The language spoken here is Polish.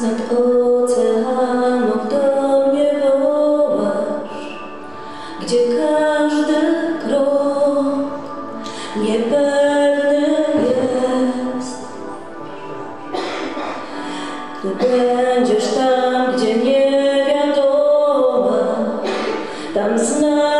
Znad oceanów do mnie wołasz, gdzie każdy krok niepewny jest. Gdy będziesz tam, gdzie nie wiadoma, tam znajdę